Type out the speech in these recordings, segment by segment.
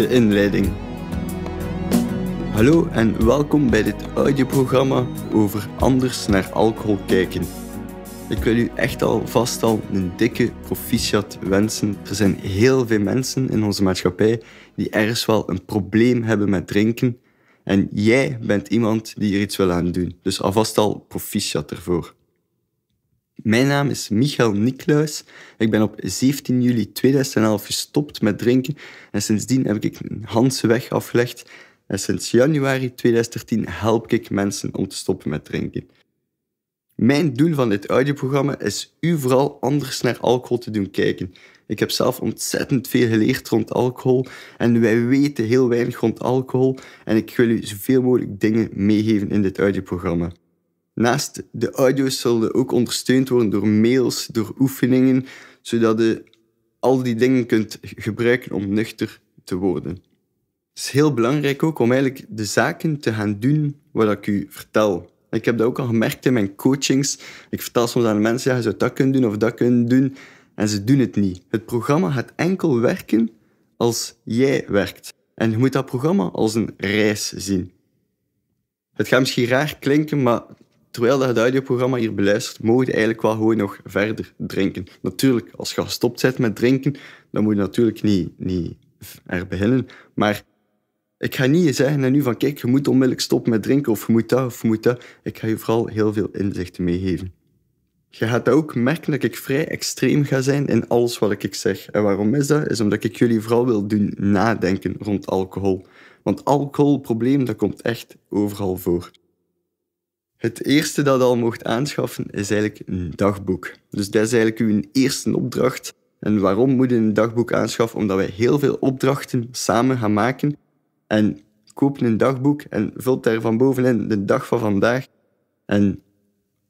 de inleiding. Hallo en welkom bij dit audioprogramma over anders naar alcohol kijken. Ik wil u echt alvast al een dikke proficiat wensen. Er zijn heel veel mensen in onze maatschappij die ergens wel een probleem hebben met drinken. En jij bent iemand die er iets wil aan doen. Dus alvast al proficiat ervoor. Mijn naam is Michael Niklaus. Ik ben op 17 juli 2011 gestopt met drinken en sindsdien heb ik een Hanse weg afgelegd. En sinds januari 2013 help ik mensen om te stoppen met drinken. Mijn doel van dit audioprogramma is u vooral anders naar alcohol te doen kijken. Ik heb zelf ontzettend veel geleerd rond alcohol en wij weten heel weinig rond alcohol en ik wil u zoveel mogelijk dingen meegeven in dit audioprogramma. Naast de audio's zullen ook ondersteund worden door mails, door oefeningen, zodat je al die dingen kunt gebruiken om nuchter te worden. Het is heel belangrijk ook om eigenlijk de zaken te gaan doen wat ik u vertel. Ik heb dat ook al gemerkt in mijn coachings. Ik vertel soms aan de mensen, ja, je zou dat kunnen doen of dat kunnen doen. En ze doen het niet. Het programma gaat enkel werken als jij werkt. En je moet dat programma als een reis zien. Het gaat misschien raar klinken, maar terwijl je het audioprogramma hier beluistert, mogen je eigenlijk wel gewoon nog verder drinken. Natuurlijk, als je gestopt bent met drinken, dan moet je natuurlijk niet, niet er beginnen. Maar ik ga niet zeggen aan u van kijk, je moet onmiddellijk stoppen met drinken of je moet dat of je moet dat. Ik ga je vooral heel veel inzichten meegeven. Je gaat ook merken dat ik vrij extreem ga zijn in alles wat ik zeg. En waarom is dat? Is omdat ik jullie vooral wil doen nadenken rond alcohol. Want alcoholprobleem, dat komt echt overal voor. Het eerste dat je al mocht aanschaffen is eigenlijk een dagboek. Dus dat is eigenlijk uw eerste opdracht. En waarom moet je een dagboek aanschaffen? Omdat wij heel veel opdrachten samen gaan maken. En koop een dagboek en vult daar van bovenin de dag van vandaag. En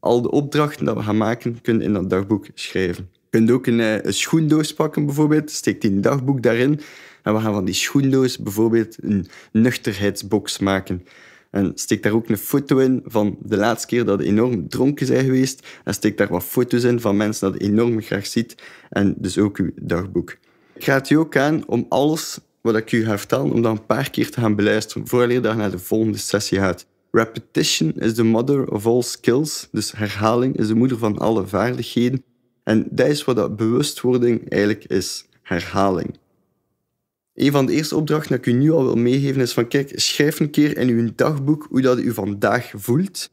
al de opdrachten dat we gaan maken, kun je in dat dagboek schrijven. Je kunt ook een, eh, een schoendoos pakken bijvoorbeeld, steek die een dagboek daarin. En we gaan van die schoendoos bijvoorbeeld een nuchterheidsbox maken. En steek daar ook een foto in van de laatste keer dat je enorm dronken zijn geweest. En steek daar wat foto's in van mensen dat je enorm graag ziet. En dus ook uw dagboek. Ik raad je ook aan om alles wat ik u ga vertellen, om dat een paar keer te gaan beluisteren, voordat je naar de volgende sessie gaat. Repetition is the mother of all skills. Dus herhaling is de moeder van alle vaardigheden. En dat is wat dat bewustwording eigenlijk is. Herhaling. Een van de eerste opdrachten dat ik u nu al wil meegeven is van kijk, schrijf een keer in uw dagboek hoe dat u vandaag voelt.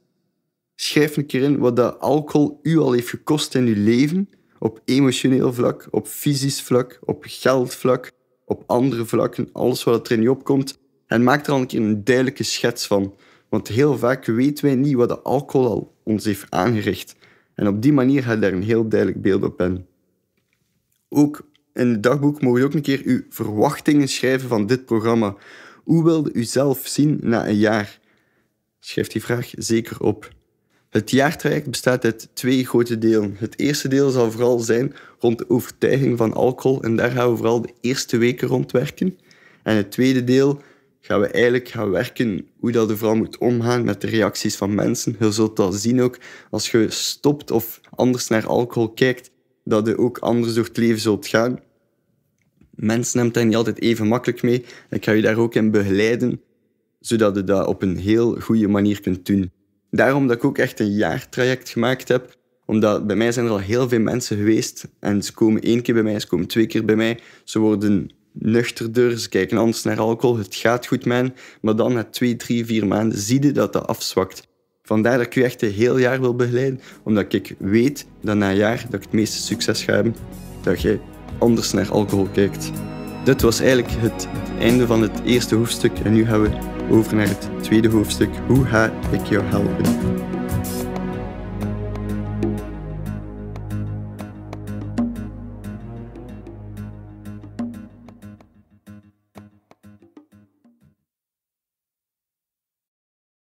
Schrijf een keer in wat dat alcohol u al heeft gekost in uw leven. Op emotioneel vlak, op fysisch vlak, op geldvlak, op andere vlakken, alles wat er in je opkomt. En maak er al een keer een duidelijke schets van. Want heel vaak weten wij niet wat de alcohol al ons heeft aangericht. En op die manier gaat daar een heel duidelijk beeld op in. Ook in het dagboek mogen ook een keer uw verwachtingen schrijven van dit programma. Hoe wilde u zelf zien na een jaar? Schrijf die vraag zeker op. Het jaartraject bestaat uit twee grote delen. Het eerste deel zal vooral zijn rond de overtuiging van alcohol en daar gaan we vooral de eerste weken rond werken. En het tweede deel gaan we eigenlijk gaan werken hoe dat de vrouw moet omgaan met de reacties van mensen. Je zult dat zien ook als je stopt of anders naar alcohol kijkt, dat je ook anders door het leven zult gaan. Mensen nemen daar niet altijd even makkelijk mee. Ik ga je daar ook in begeleiden, zodat je dat op een heel goede manier kunt doen. Daarom dat ik ook echt een jaartraject gemaakt heb. Omdat bij mij zijn er al heel veel mensen geweest. En ze komen één keer bij mij, ze komen twee keer bij mij. Ze worden nuchterder, ze kijken anders naar alcohol. Het gaat goed met Maar dan na twee, drie, vier maanden zie je dat dat afzwakt. Vandaar dat ik u echt een heel jaar wil begeleiden. Omdat ik weet dat na een jaar dat ik het meeste succes ga hebben. Dat jij anders naar alcohol kijkt. Dit was eigenlijk het einde van het eerste hoofdstuk en nu gaan we over naar het tweede hoofdstuk. Hoe ga ik jou helpen?